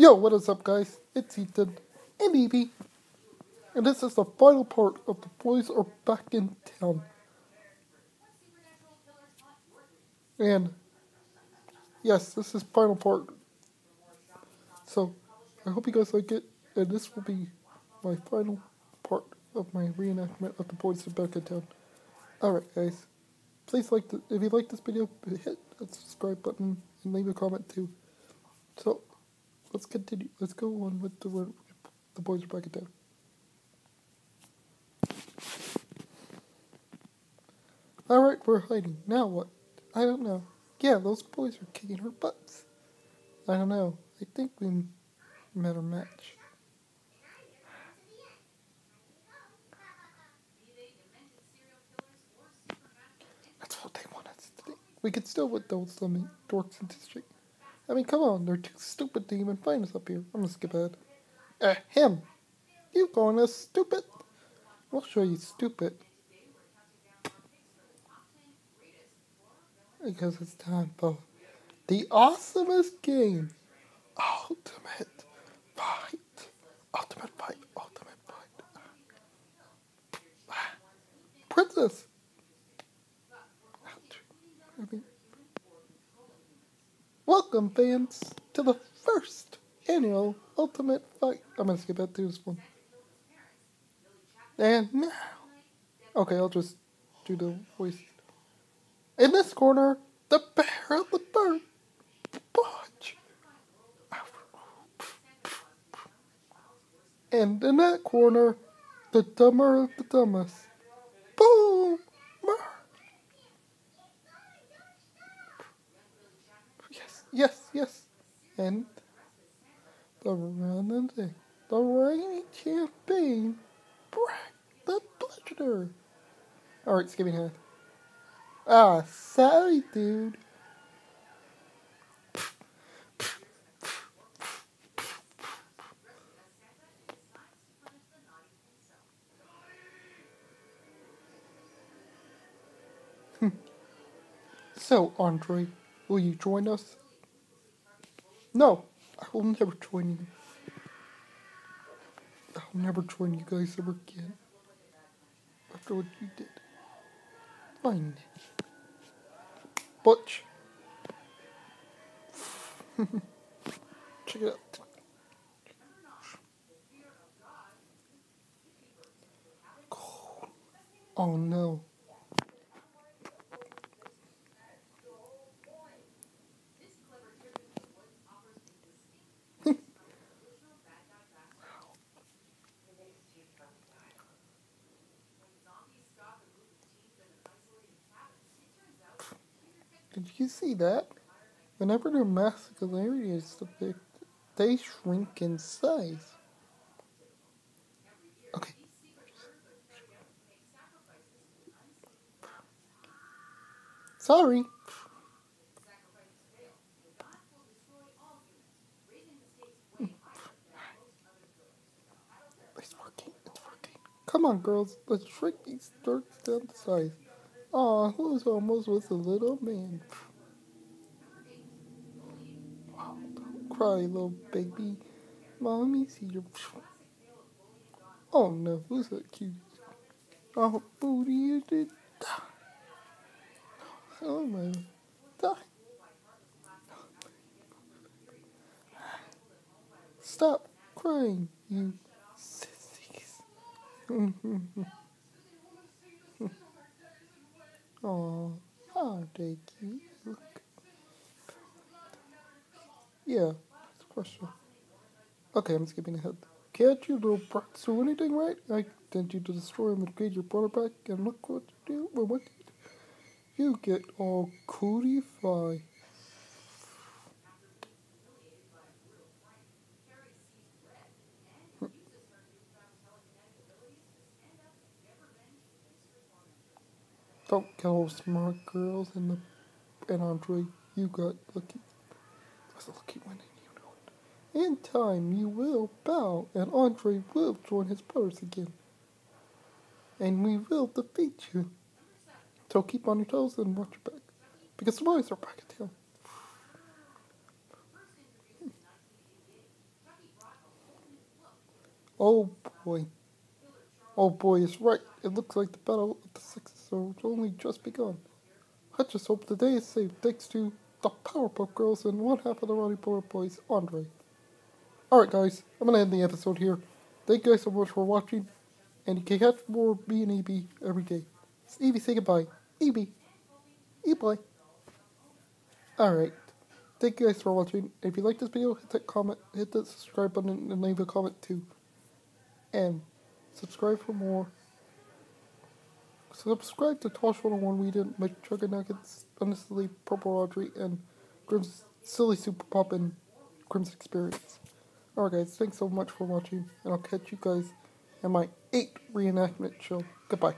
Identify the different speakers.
Speaker 1: Yo, what is up, guys? It's Ethan and Evie, and this is the final part of The Boys Are Back in Town. And yes, this is final part. So I hope you guys like it, and this will be my final part of my reenactment of The Boys Are Back in Town. Alright, guys. Please like the, if you like this video, hit that subscribe button and leave a comment too. So let's continue. Let's go on with the word. the boys are back in town. All right, we're hiding. Now what? I don't know. Yeah, those boys are kicking her butts. I don't know. I think we met our match. That's what they want us to think. We could still with those dummy dorks in district. I mean, come on, they're too stupid to even find us up here. I'm gonna skip ahead. Uh, him! You us stupid? We'll show you stupid. Because it's time for the awesomest game. Ultimate fight. Ultimate fight. Ultimate fight. Princess. I mean, Welcome, fans, to the first annual Ultimate Fight. I'm gonna skip that to this one. And now, okay, I'll just do the voice. In this corner, the bear of the bird, Butch. And in that corner, the dumber of the dumbest, Yes, yes. And the running thing, the reigning champion, Brack the Bludgeoner. Alright, skipping ahead. Ah, sorry, dude. so, Andre, will you join us? No, I will never join you. I'll never join you guys ever again. After what you did. Fine. Butch. Check it out. Oh no. Did you see that? Whenever their masculinity is depicted, they shrink in size. Okay. Sorry. It's working. It's working. Come on, girls. Let's shrink these dorks down to size. Aw, who's almost with a little man? Wow, don't cry, little baby. Mommy, see your. Oh no, who's that cute? Oh, booty is it? Oh my. Die. Stop crying, you sissies. Oh, how they cute. Yeah, that's a question. Okay, I'm skipping ahead. Can't you little brats do anything right? I sent you to destroy and upgrade your brother back, and look what you do. Well, what you get all cootified. Don't kill smart girls and the and Andre, you got lucky. That's a lucky winning, you know it. In time, you will bow, and Andre will join his brothers again. And we will defeat you. So keep on your toes and watch your back. Because the boys are back in town. Oh boy. Oh boy it's right. It looks like the battle of the sexes has only just begun. I just hope the day is safe thanks to the Powerpuff Girls and one half of the Ronnie Power Boys, Andre. Alright guys, I'm gonna end the episode here. Thank you guys so much for watching. And you can catch more me and EB every day. It's Evie say goodbye. EB. E-bye. Alright. Thank you guys for watching. If you like this video, hit that comment, hit that subscribe button, and leave a comment too. And subscribe for more. Subscribe to Tosh 101 We didn't make Chugga Nuggets, Honestly, Purple Audrey, and Grim's Silly Super Pop and Grim's Experience. Alright guys, thanks so much for watching, and I'll catch you guys in my 8th reenactment show. Goodbye.